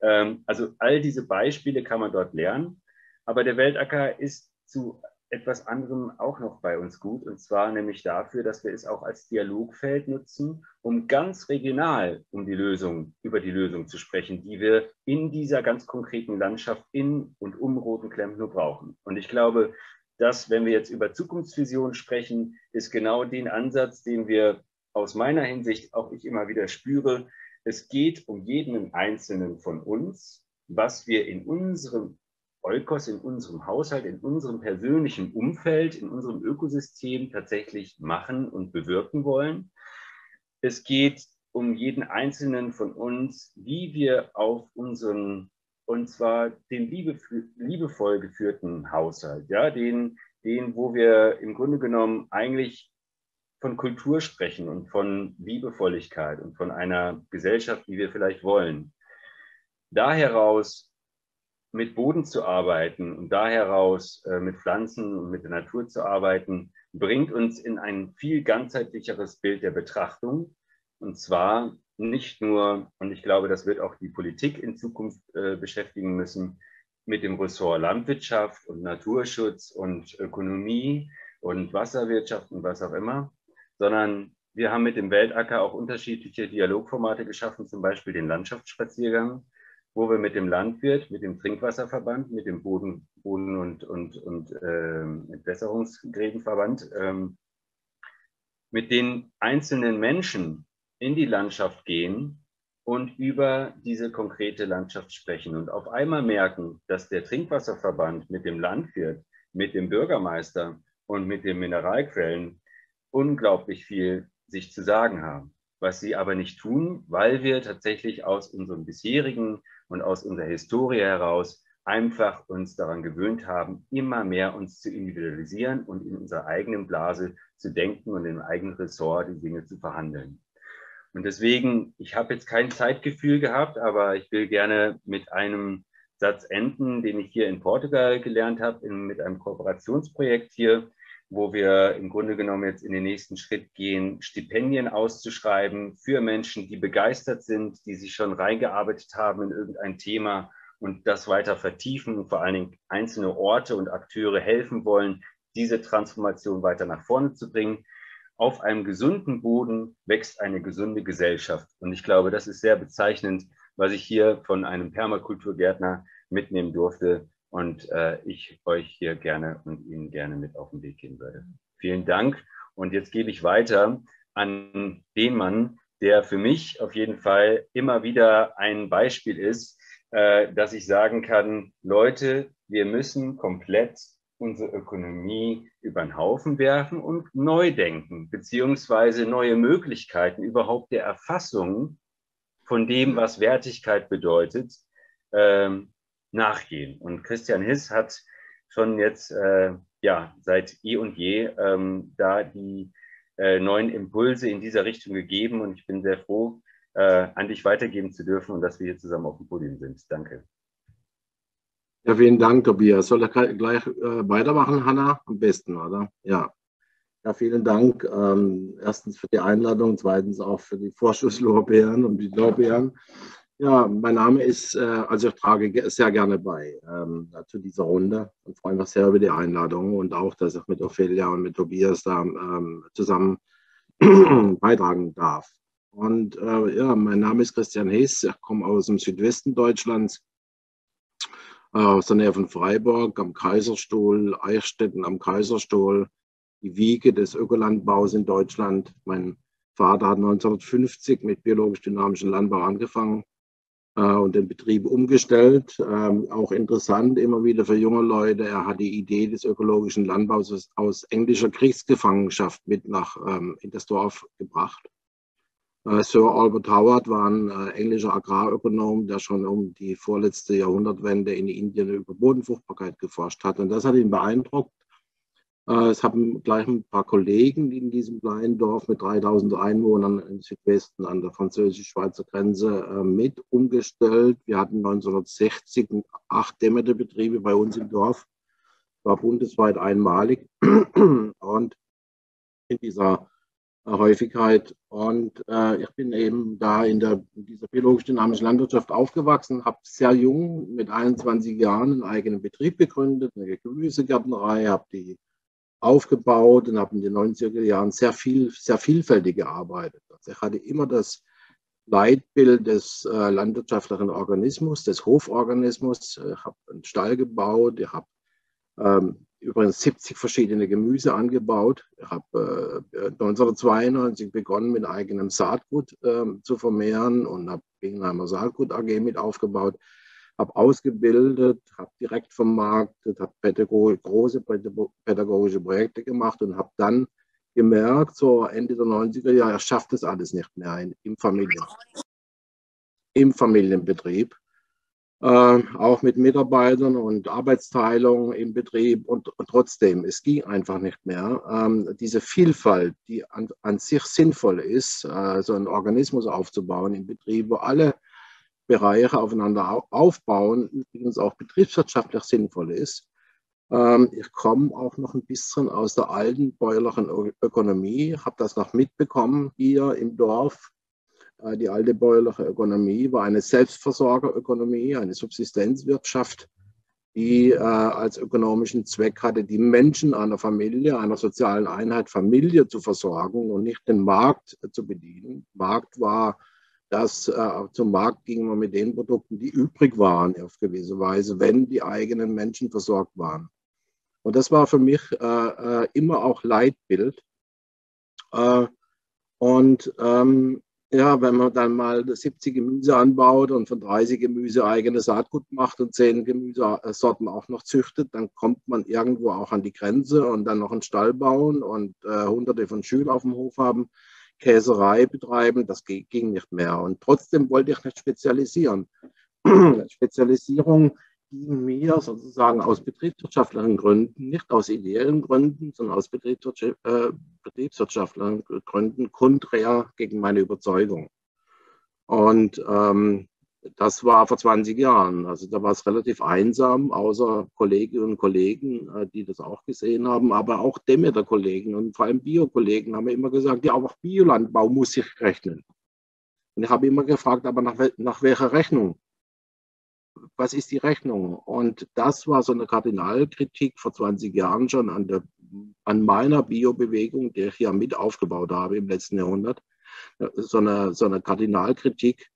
Ähm, also all diese Beispiele kann man dort lernen. Aber der Weltacker ist zu etwas anderem auch noch bei uns gut, und zwar nämlich dafür, dass wir es auch als Dialogfeld nutzen, um ganz regional um die Lösung, über die Lösung zu sprechen, die wir in dieser ganz konkreten Landschaft in und um Roten Klemm nur brauchen. Und ich glaube, dass, wenn wir jetzt über Zukunftsvision sprechen, ist genau den Ansatz, den wir aus meiner Hinsicht auch ich immer wieder spüre. Es geht um jeden Einzelnen von uns, was wir in unserem Eukos in unserem Haushalt, in unserem persönlichen Umfeld, in unserem Ökosystem tatsächlich machen und bewirken wollen. Es geht um jeden Einzelnen von uns, wie wir auf unseren, und zwar den liebe, liebevoll geführten Haushalt, ja, den, den, wo wir im Grunde genommen eigentlich von Kultur sprechen und von Liebevolligkeit und von einer Gesellschaft, die wir vielleicht wollen. Da heraus mit Boden zu arbeiten und da heraus äh, mit Pflanzen und mit der Natur zu arbeiten, bringt uns in ein viel ganzheitlicheres Bild der Betrachtung. Und zwar nicht nur, und ich glaube, das wird auch die Politik in Zukunft äh, beschäftigen müssen, mit dem Ressort Landwirtschaft und Naturschutz und Ökonomie und Wasserwirtschaft und was auch immer, sondern wir haben mit dem Weltacker auch unterschiedliche Dialogformate geschaffen, zum Beispiel den Landschaftsspaziergang, wo wir mit dem Landwirt, mit dem Trinkwasserverband, mit dem Boden-, Boden und, und, und äh, Entwässerungsgräbenverband, ähm, mit den einzelnen Menschen in die Landschaft gehen und über diese konkrete Landschaft sprechen und auf einmal merken, dass der Trinkwasserverband mit dem Landwirt, mit dem Bürgermeister und mit den Mineralquellen unglaublich viel sich zu sagen haben was sie aber nicht tun, weil wir tatsächlich aus unserem bisherigen und aus unserer Historie heraus einfach uns daran gewöhnt haben, immer mehr uns zu individualisieren und in unserer eigenen Blase zu denken und im eigenen Ressort die Dinge zu verhandeln. Und deswegen, ich habe jetzt kein Zeitgefühl gehabt, aber ich will gerne mit einem Satz enden, den ich hier in Portugal gelernt habe, mit einem Kooperationsprojekt hier wo wir im Grunde genommen jetzt in den nächsten Schritt gehen, Stipendien auszuschreiben für Menschen, die begeistert sind, die sich schon reingearbeitet haben in irgendein Thema und das weiter vertiefen und vor allen Dingen einzelne Orte und Akteure helfen wollen, diese Transformation weiter nach vorne zu bringen. Auf einem gesunden Boden wächst eine gesunde Gesellschaft. Und ich glaube, das ist sehr bezeichnend, was ich hier von einem Permakulturgärtner mitnehmen durfte, und äh, ich euch hier gerne und Ihnen gerne mit auf den Weg gehen würde. Vielen Dank. Und jetzt gebe ich weiter an den Mann, der für mich auf jeden Fall immer wieder ein Beispiel ist, äh, dass ich sagen kann, Leute, wir müssen komplett unsere Ökonomie über den Haufen werfen und neu denken, beziehungsweise neue Möglichkeiten überhaupt der Erfassung von dem, was Wertigkeit bedeutet, ähm, nachgehen. Und Christian Hiss hat schon jetzt äh, ja seit eh und je ähm, da die äh, neuen Impulse in dieser Richtung gegeben und ich bin sehr froh, äh, an dich weitergeben zu dürfen und dass wir hier zusammen auf dem Podium sind. Danke. Ja, vielen Dank, Tobias. Soll er gleich äh, weitermachen, Hanna? Am besten, oder? Ja. Ja, vielen Dank. Ähm, erstens für die Einladung, zweitens auch für die Vorschusslorbeeren und die Lorbeeren. Ja, mein Name ist, äh, also ich trage sehr gerne bei ähm, zu dieser Runde und freue mich sehr über die Einladung und auch, dass ich mit Ophelia und mit Tobias da ähm, zusammen beitragen darf. Und äh, ja, mein Name ist Christian Hess, ich komme aus dem Südwesten Deutschlands, äh, aus der Nähe von Freiburg am Kaiserstuhl, Eichstätten am Kaiserstuhl, die Wiege des Ökolandbaus in Deutschland. Mein Vater hat 1950 mit biologisch-dynamischem Landbau angefangen und den Betrieb umgestellt. Ähm, auch interessant immer wieder für junge Leute. Er hat die Idee des ökologischen Landbaus aus, englischer Kriegsgefangenschaft mit nach ähm, in das Dorf gebracht. Äh, Sir Albert Howard war ein äh, englischer Agrarökonom, der schon um die vorletzte Jahrhundertwende in Indien über Bodenfruchtbarkeit geforscht hat. Und das hat ihn beeindruckt äh, es haben gleich ein paar Kollegen in diesem kleinen Dorf mit 3000 Einwohnern im Südwesten an der französisch-schweizer Grenze äh, mit umgestellt. Wir hatten 1960 acht Demeterbetriebe bei uns im Dorf. War bundesweit einmalig. Und in dieser äh, Häufigkeit. Und äh, ich bin eben da in, der, in dieser biologisch-dynamischen Landwirtschaft aufgewachsen, habe sehr jung mit 21 Jahren einen eigenen Betrieb gegründet, eine Gemüsegärtnerei, habe die aufgebaut und habe in den 90er Jahren sehr viel, sehr vielfältig gearbeitet. Also ich hatte immer das Leitbild des äh, landwirtschaftlichen Organismus, des Hoforganismus. Ich habe einen Stall gebaut, ich habe ähm, übrigens 70 verschiedene Gemüse angebaut. Ich habe äh, 1992 begonnen, mit eigenem Saatgut äh, zu vermehren und habe Bingenheimer Saatgut AG mit aufgebaut, habe ausgebildet, habe direkt vermarktet, habe pädagogisch, große pädagogische Projekte gemacht und habe dann gemerkt, so Ende der 90er Jahre, er schafft das alles nicht mehr im, Familien, im Familienbetrieb äh, auch mit Mitarbeitern und Arbeitsteilung im Betrieb und, und trotzdem, es ging einfach nicht mehr. Ähm, diese Vielfalt, die an, an sich sinnvoll ist, äh, so einen Organismus aufzubauen im Betrieb, wo alle Bereiche aufeinander aufbauen, übrigens auch betriebswirtschaftlich sinnvoll ist. Ähm, ich komme auch noch ein bisschen aus der alten bäuerlichen Ökonomie, habe das noch mitbekommen hier im Dorf äh, die alte bäuerliche Ökonomie war eine Selbstversorgerökonomie, eine Subsistenzwirtschaft, die äh, als ökonomischen Zweck hatte, die Menschen einer Familie, einer sozialen Einheit, Familie zu versorgen und nicht den Markt zu bedienen. Markt war dass äh, zum Markt ging man mit den Produkten, die übrig waren, auf gewisse Weise, wenn die eigenen Menschen versorgt waren. Und das war für mich äh, äh immer auch Leitbild. Äh, und ähm, ja, wenn man dann mal 70 Gemüse anbaut und von 30 Gemüse eigenes Saatgut macht und 10 Gemüsesorten auch noch züchtet, dann kommt man irgendwo auch an die Grenze und dann noch einen Stall bauen und äh, hunderte von Schülern auf dem Hof haben, Käserei betreiben, das ging nicht mehr. Und trotzdem wollte ich nicht spezialisieren. Spezialisierung ging mir sozusagen aus betriebswirtschaftlichen Gründen, nicht aus ideellen Gründen, sondern aus äh, betriebswirtschaftlichen Gründen konträr gegen meine Überzeugung. Und ähm, das war vor 20 Jahren. Also da war es relativ einsam, außer Kolleginnen und Kollegen, äh, die das auch gesehen haben, aber auch Demeter-Kollegen und vor allem Bio-Kollegen haben immer gesagt, ja, auch Biolandbau muss sich rechnen. Und ich habe immer gefragt, aber nach, nach welcher Rechnung? was ist die Rechnung? Und das war so eine Kardinalkritik vor 20 Jahren schon an, der, an meiner Biobewegung, die ich ja mit aufgebaut habe im letzten Jahrhundert. So eine, so eine Kardinalkritik,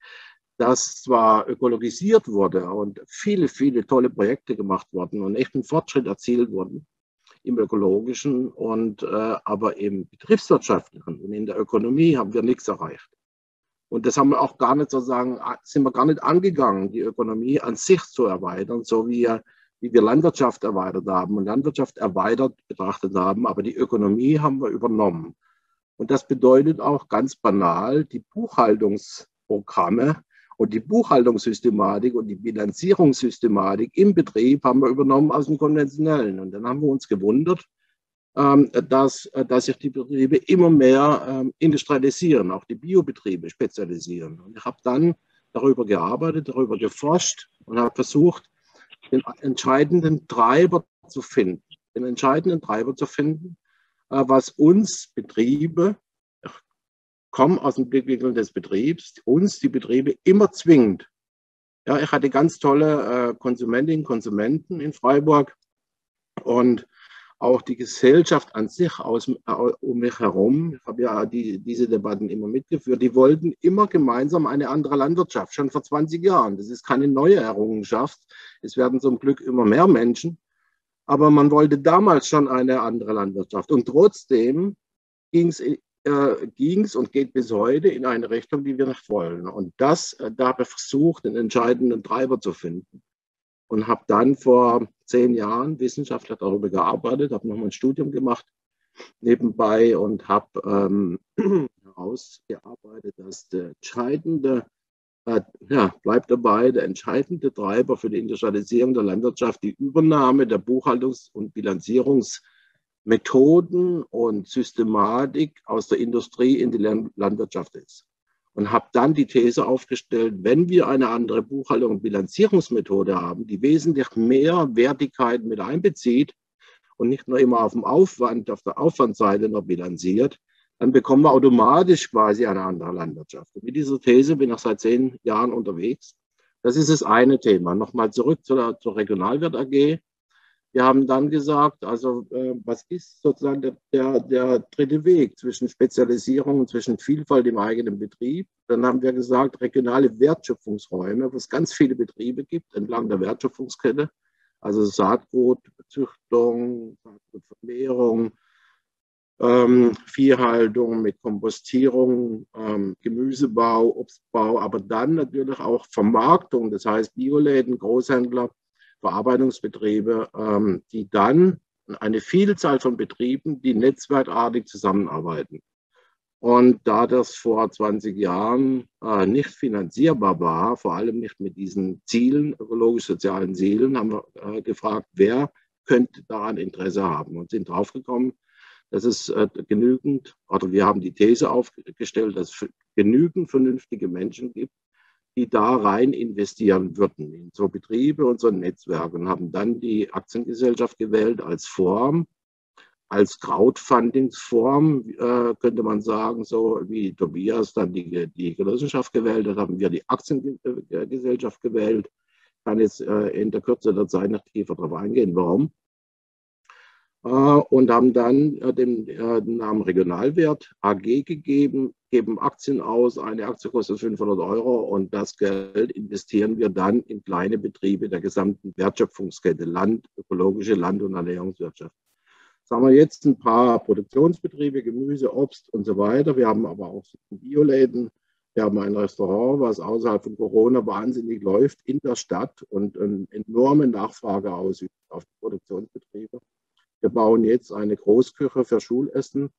dass zwar ökologisiert wurde und viele, viele tolle Projekte gemacht wurden und echt ein Fortschritt erzielt wurden im ökologischen und äh, aber im betriebswirtschaftlichen und in der Ökonomie haben wir nichts erreicht. Und das haben wir auch gar nicht sozusagen, sind wir gar nicht angegangen, die Ökonomie an sich zu erweitern, so wie, wie wir Landwirtschaft erweitert haben und Landwirtschaft erweitert betrachtet haben. Aber die Ökonomie haben wir übernommen. Und das bedeutet auch ganz banal, die Buchhaltungsprogramme und die Buchhaltungssystematik und die Bilanzierungssystematik im Betrieb haben wir übernommen aus dem konventionellen. Und dann haben wir uns gewundert, ähm, dass, äh, dass sich die Betriebe immer mehr ähm, industrialisieren, auch die Biobetriebe spezialisieren. Und ich habe dann darüber gearbeitet, darüber geforscht und habe versucht, den entscheidenden Treiber zu finden, den entscheidenden Treiber zu finden, äh, was uns Betriebe, ich komme aus dem Blickwinkel des Betriebs, uns die Betriebe immer zwingt. Ja, ich hatte ganz tolle äh, Konsumentinnen Konsumenten in Freiburg und auch die Gesellschaft an sich aus, um mich herum, ich habe ja die, diese Debatten immer mitgeführt, die wollten immer gemeinsam eine andere Landwirtschaft, schon vor 20 Jahren. Das ist keine neue Errungenschaft. Es werden zum Glück immer mehr Menschen. Aber man wollte damals schon eine andere Landwirtschaft. Und trotzdem ging es äh, ging's und geht bis heute in eine Richtung, die wir nicht wollen. Und das, äh, da habe ich versucht, den entscheidenden Treiber zu finden und habe dann vor zehn Jahren wissenschaftlich darüber gearbeitet, habe nochmal ein Studium gemacht nebenbei und habe ähm, herausgearbeitet, dass der entscheidende, äh, ja, bleibt dabei, der entscheidende Treiber für die Industrialisierung der Landwirtschaft die Übernahme der Buchhaltungs- und Bilanzierungsmethoden und Systematik aus der Industrie in die Landwirtschaft ist und habe dann die These aufgestellt, wenn wir eine andere Buchhaltung und Bilanzierungsmethode haben, die wesentlich mehr Wertigkeit mit einbezieht und nicht nur immer auf dem Aufwand, auf der Aufwandseite noch bilanziert, dann bekommen wir automatisch quasi eine andere Landwirtschaft. Und mit dieser These bin ich seit zehn Jahren unterwegs. Das ist das eine Thema. Nochmal zurück zur, zur Regionalwirt AG. Wir haben dann gesagt, also äh, was ist sozusagen der, der, der, dritte Weg zwischen Spezialisierung und zwischen Vielfalt im eigenen Betrieb? Dann haben wir gesagt, regionale Wertschöpfungsräume, wo es ganz viele Betriebe gibt entlang der Wertschöpfungskette, also Saatgutbezüchtung, Saatgutvermehrung, ähm, Viehhaltung mit Kompostierung, ähm, Gemüsebau, Obstbau, aber dann natürlich auch Vermarktung, das heißt Bioläden, Großhändler, Verarbeitungsbetriebe, ähm, die dann eine Vielzahl von Betrieben, die netzwerkartig zusammenarbeiten. Und da das vor 20 Jahren äh, nicht finanzierbar war, vor allem nicht mit diesen Zielen, ökologisch-sozialen Zielen, haben wir äh, gefragt, wer könnte daran Interesse haben und sind draufgekommen, dass es äh, genügend, oder wir haben die These aufgestellt, dass es genügend vernünftige Menschen gibt, die da rein investieren würden in so Betriebe und so Netzwerke und haben dann die Aktiengesellschaft gewählt als Form, als Crowdfundingsform, äh, könnte man sagen, so wie Tobias dann die, die Genossenschaft gewählt hat, haben wir die Aktiengesellschaft gewählt. Kann jetzt äh, in der Kürze der Zeit nicht tiefer darauf eingehen, warum. Äh, und haben dann äh, den, äh, den Namen Regionalwert AG gegeben, geben Aktien aus, eine Aktie kostet 500 Euro und das Geld investieren wir dann in kleine Betriebe der gesamten Wertschöpfungskette, Land, ökologische Land- und Ernährungswirtschaft. Sagen wir jetzt ein paar Produktionsbetriebe, Gemüse, Obst und so weiter. Wir haben aber auch Bioläden. Wir haben ein Restaurant, was außerhalb von Corona wahnsinnig läuft in der Stadt und eine enorme Nachfrage ausübt auf die Produktionsbetriebe. Wir bauen jetzt eine Großküche für Schulessen,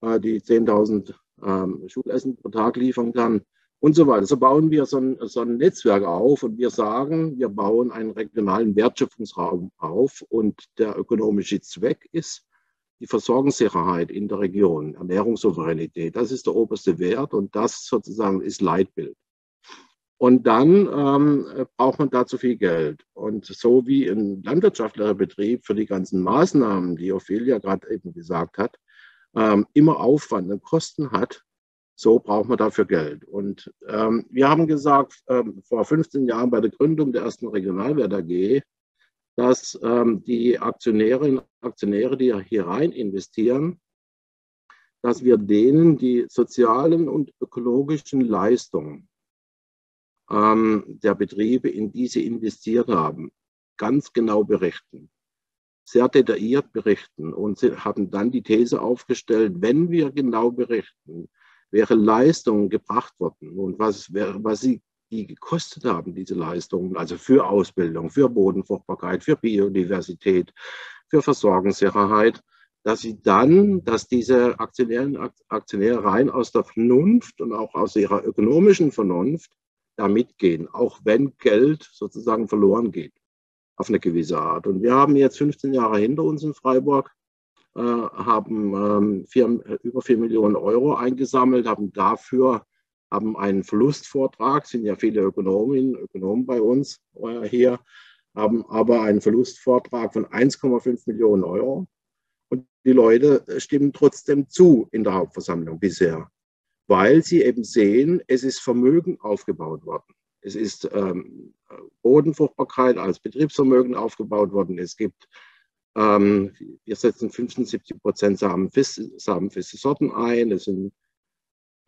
äh, die 10.000 ähm, Schulessen pro Tag liefern kann und so weiter. So bauen wir so ein, so ein Netzwerk auf und wir sagen, wir bauen einen regionalen Wertschöpfungsraum auf und der ökonomische Zweck ist die Versorgungssicherheit in der Region, Ernährungssouveränität. Das ist der oberste Wert und das sozusagen ist Leitbild. Und dann ähm, braucht man dazu viel Geld. Und so wie ein landwirtschaftlicher Betrieb für die ganzen Maßnahmen, die Ophelia gerade eben gesagt hat, ähm, immer Aufwand und Kosten hat, so braucht man dafür Geld. Und ähm, wir haben gesagt, ähm, vor 15 Jahren bei der Gründung der ersten Regionalwert AG, dass ähm, die Aktionärinnen und Aktionäre, die hier rein investieren, dass wir denen die sozialen und ökologischen Leistungen ähm, der Betriebe, in die sie investiert haben, ganz genau berichten, sehr detailliert berichten. Und sie haben dann die These aufgestellt, wenn wir genau berichten, wäre Leistung gebracht worden und was, was sie die gekostet haben, diese Leistungen, also für Ausbildung, für Bodenfruchtbarkeit, für Biodiversität, für Versorgungssicherheit, dass sie dann, dass diese Aktionäre rein aus der Vernunft und auch aus ihrer ökonomischen Vernunft da mitgehen, auch wenn Geld sozusagen verloren geht auf eine gewisse Art. Und wir haben jetzt 15 Jahre hinter uns in Freiburg, äh, haben ähm, über 4 Millionen Euro eingesammelt, haben dafür haben einen Verlustvortrag, sind ja viele Ökonomen, Ökonomen bei uns äh, hier, haben aber einen Verlustvortrag von 1,5 Millionen Euro. Und die Leute stimmen trotzdem zu in der Hauptversammlung bisher weil sie eben sehen, es ist Vermögen aufgebaut worden. Es ist ähm, Bodenfruchtbarkeit als Betriebsvermögen aufgebaut worden. Es gibt, ähm, wir setzen 75 Prozent samenfeste, Sorten ein. Es sind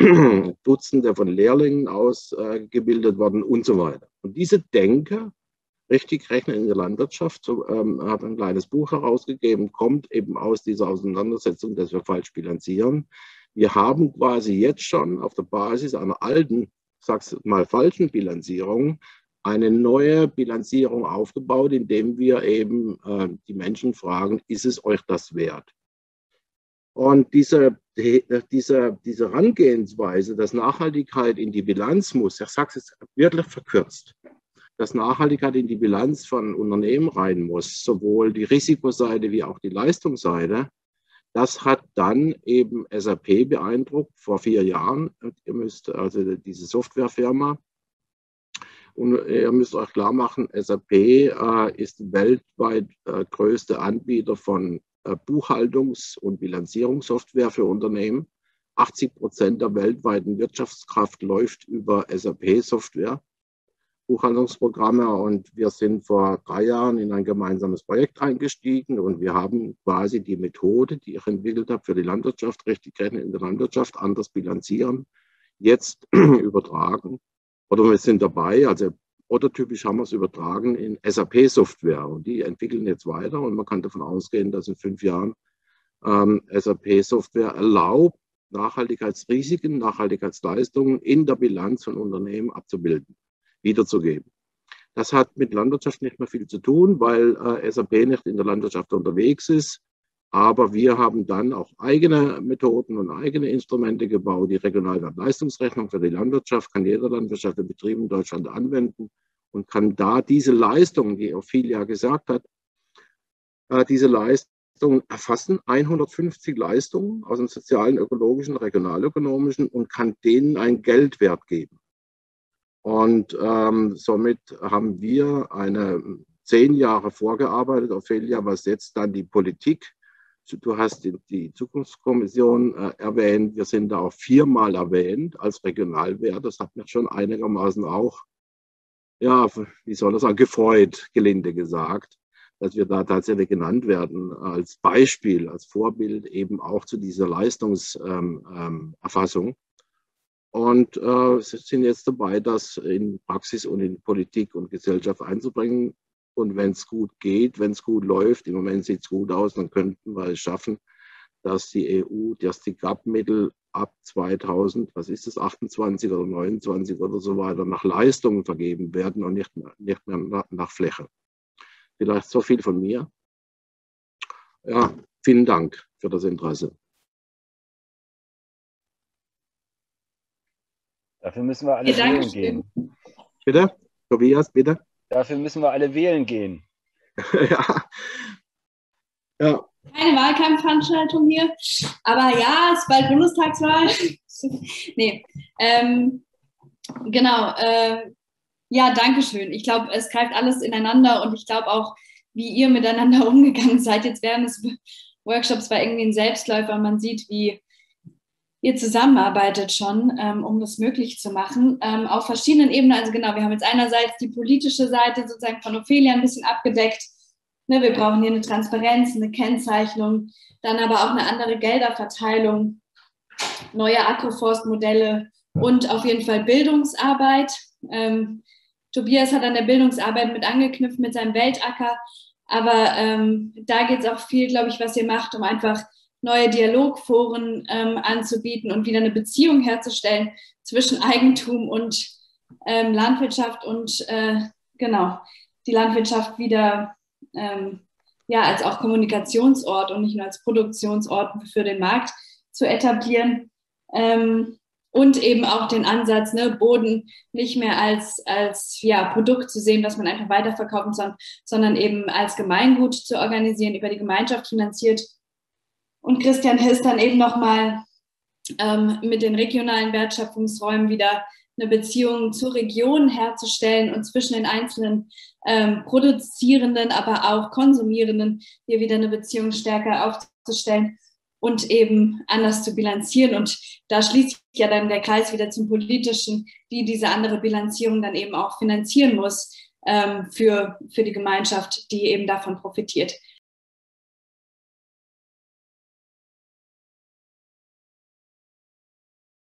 Dutzende von Lehrlingen ausgebildet äh, worden und so weiter. Und diese Denke, richtig rechnen in der Landwirtschaft, so, ähm, habe ein kleines Buch herausgegeben, kommt eben aus dieser Auseinandersetzung, dass wir falsch bilanzieren. Wir haben quasi jetzt schon auf der Basis einer alten, sag's mal falschen Bilanzierung, eine neue Bilanzierung aufgebaut, indem wir eben äh, die Menschen fragen, ist es euch das wert? Und diese, diese, diese Herangehensweise, dass Nachhaltigkeit in die Bilanz muss, ich sage es jetzt wirklich verkürzt, dass Nachhaltigkeit in die Bilanz von Unternehmen rein muss, sowohl die Risikoseite wie auch die Leistungsseite, das hat dann eben SAP beeindruckt vor vier Jahren. Ihr müsst also diese Softwarefirma. Und ihr müsst euch klar machen, SAP äh, ist weltweit äh, größte Anbieter von äh, Buchhaltungs- und Bilanzierungssoftware für Unternehmen. 80 Prozent der weltweiten Wirtschaftskraft läuft über SAP-Software. Buchhaltungsprogramme und wir sind vor drei Jahren in ein gemeinsames Projekt eingestiegen und wir haben quasi die Methode, die ich entwickelt habe für die Landwirtschaft, richtig rechnen in der Landwirtschaft, anders bilanzieren, jetzt übertragen. Oder wir sind dabei, also prototypisch haben wir es übertragen in SAP-Software und die entwickeln jetzt weiter und man kann davon ausgehen, dass in fünf Jahren ähm, SAP-Software erlaubt, Nachhaltigkeitsrisiken, Nachhaltigkeitsleistungen in der Bilanz von Unternehmen abzubilden wiederzugeben. Das hat mit Landwirtschaft nicht mehr viel zu tun, weil äh, SAP nicht in der Landwirtschaft unterwegs ist. Aber wir haben dann auch eigene Methoden und eigene Instrumente gebaut. Die Regionalwertleistungsrechnung für die Landwirtschaft kann jeder landwirtschaftliche Betrieb in Deutschland anwenden und kann da diese Leistungen, die Ophelia gesagt hat, äh, diese Leistungen erfassen, 150 Leistungen aus dem sozialen, ökologischen, regionalökonomischen und kann denen einen Geldwert geben. Und ähm, somit haben wir eine zehn Jahre vorgearbeitet, Ophelia, was jetzt dann die Politik. Du hast die, Zukunftskommission äh, erwähnt. Wir sind da auch viermal erwähnt als Regionalwert. Das hat mich schon einigermaßen auch, ja, wie soll das sagen, gefreut, gelinde gesagt, dass wir da tatsächlich genannt werden als Beispiel, als Vorbild eben auch zu dieser Leistungserfassung. Ähm, ähm, und äh, sind jetzt dabei, das in Praxis und in Politik und Gesellschaft einzubringen. Und wenn es gut geht, wenn es gut läuft, im Moment sieht es gut aus, dann könnten wir es schaffen, dass die EU, dass die GAP-Mittel ab 2000, was ist das, 28 oder 29 oder so weiter, nach Leistungen vergeben werden und nicht, nicht mehr nach Fläche. Vielleicht so viel von mir. Ja, vielen Dank für das Interesse. Dafür müssen wir alle ja, wählen gehen. Bitte? Tobias, bitte? Dafür müssen wir alle wählen gehen. ja. ja. Keine Wahlkampfveranstaltung hier. Aber ja, es ist bald Bundestagswahl. nee. Ähm, genau. Äh, ja, danke schön. Ich glaube, es greift alles ineinander und ich glaube auch, wie ihr miteinander umgegangen seid. Jetzt während des Workshops war irgendwie ein Selbstläufer. Man sieht, wie ihr zusammenarbeitet schon, ähm, um das möglich zu machen, ähm, auf verschiedenen Ebenen. Also genau, wir haben jetzt einerseits die politische Seite sozusagen von Ophelia ein bisschen abgedeckt. Ne, wir brauchen hier eine Transparenz, eine Kennzeichnung, dann aber auch eine andere Gelderverteilung, neue Agroforstmodelle und auf jeden Fall Bildungsarbeit. Ähm, Tobias hat an der Bildungsarbeit mit angeknüpft mit seinem Weltacker, aber ähm, da geht es auch viel, glaube ich, was ihr macht, um einfach neue Dialogforen ähm, anzubieten und wieder eine Beziehung herzustellen zwischen Eigentum und ähm, Landwirtschaft und äh, genau die Landwirtschaft wieder ähm, ja als auch Kommunikationsort und nicht nur als Produktionsort für den Markt zu etablieren ähm, und eben auch den Ansatz ne, Boden nicht mehr als als ja Produkt zu sehen, das man einfach weiterverkaufen soll, sondern eben als Gemeingut zu organisieren über die Gemeinschaft finanziert und Christian Hiss dann eben nochmal ähm, mit den regionalen Wertschöpfungsräumen wieder eine Beziehung zur Region herzustellen und zwischen den einzelnen ähm, Produzierenden, aber auch Konsumierenden hier wieder eine Beziehung stärker aufzustellen und eben anders zu bilanzieren. Und da schließt sich ja dann der Kreis wieder zum Politischen, die diese andere Bilanzierung dann eben auch finanzieren muss ähm, für, für die Gemeinschaft, die eben davon profitiert.